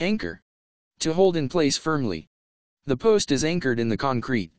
Anchor. To hold in place firmly. The post is anchored in the concrete.